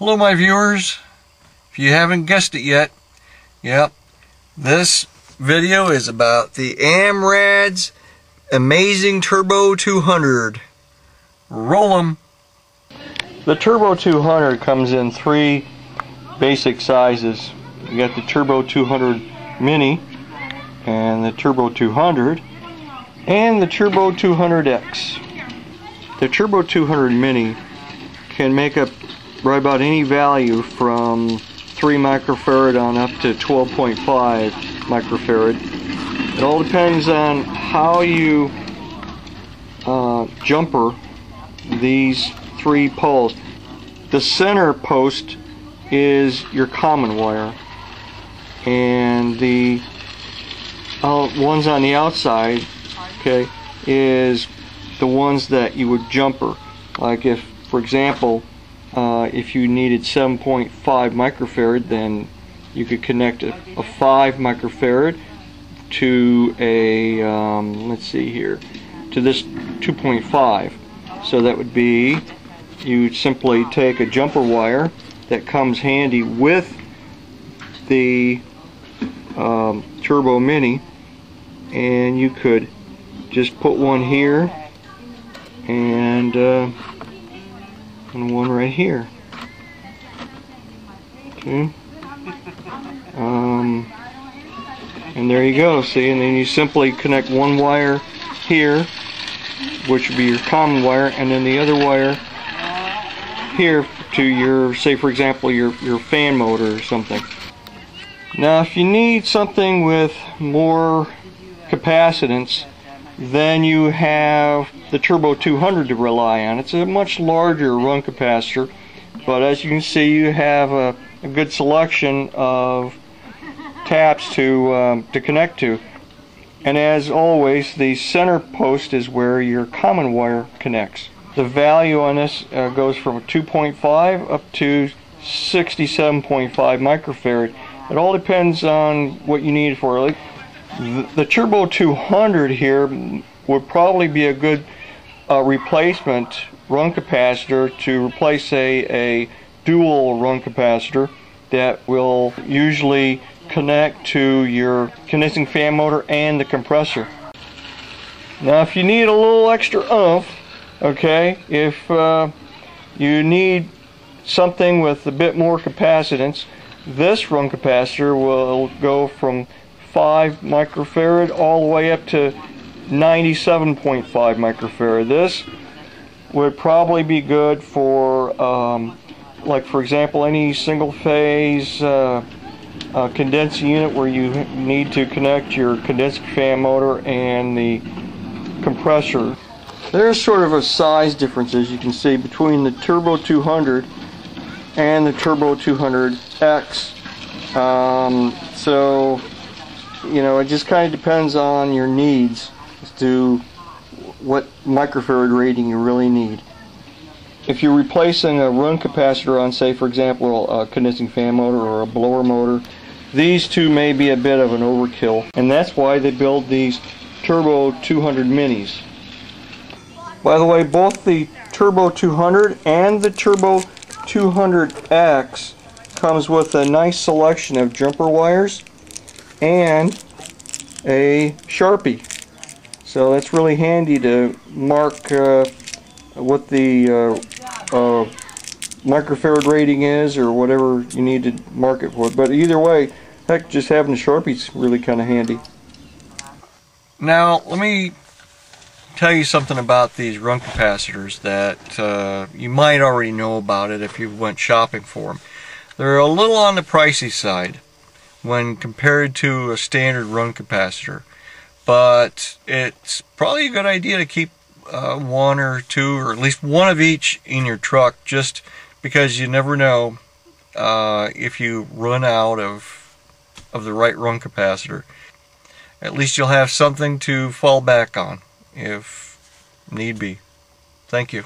Hello my viewers, if you haven't guessed it yet, yep, this video is about the Amrad's Amazing Turbo 200. Roll 'em! The Turbo 200 comes in three basic sizes. You got the Turbo 200 Mini and the Turbo 200 and the Turbo 200X. The Turbo 200 Mini can make up right about any value from 3 microfarad on up to 12.5 microfarad. It all depends on how you uh, jumper these three poles. The center post is your common wire and the uh, ones on the outside okay is the ones that you would jumper like if for example uh, if you needed 7.5 microfarad, then you could connect a, a 5 microfarad to a, um, let's see here, to this 2.5. So that would be, you simply take a jumper wire that comes handy with the um, Turbo Mini and you could just put one here and uh, and one right here. Okay. Um, and there you go, see, and then you simply connect one wire here, which would be your common wire, and then the other wire here to your, say for example, your, your fan motor or something. Now if you need something with more capacitance, then you have the Turbo 200 to rely on. It's a much larger run capacitor, but as you can see, you have a, a good selection of taps to um, to connect to. And as always, the center post is where your common wire connects. The value on this uh, goes from 2.5 up to 67.5 microfarad. It all depends on what you need for it. The, Turbo 200 here would probably be a good uh, replacement run capacitor to replace a, a dual run capacitor that will usually connect to your condensing fan motor and the compressor. Now if you need a little extra oomph, okay, if uh, you need something with a bit more capacitance, this run capacitor will go from 5 microfarad all the way up to 97.5 microfarad. This would probably be good for, um, like for example, any single phase uh, uh, unit where you need to connect your condensing fan motor and the compressor. There's sort of a size difference as you can see between the Turbo 200 and the Turbo 200X. Um, so you know, it just kind of depends on your needs as to what microfarad rating you really need. If you're replacing a run capacitor on, say, for example, a condensing fan motor or a blower motor, these two may be a bit of an overkill, and that's why they build these Turbo 200 Minis. By the way, both the Turbo 200 and the Turbo 200X comes with a nice selection of jumper wires and a Sharpie. So that's really handy to mark uh, what the uh, uh, microfarad rating is or whatever you need to mark it for. But either way, heck, just having a Sharpie is really kind of handy. Now, let me tell you something about these run capacitors that uh, you might already know about it if you went shopping for them. They're a little on the pricey side when compared to a standard run capacitor. But it's probably a good idea to keep uh, one or two or at least one of each in your truck just because you never know uh, if you run out of of the right run capacitor. At least you'll have something to fall back on if need be. Thank you.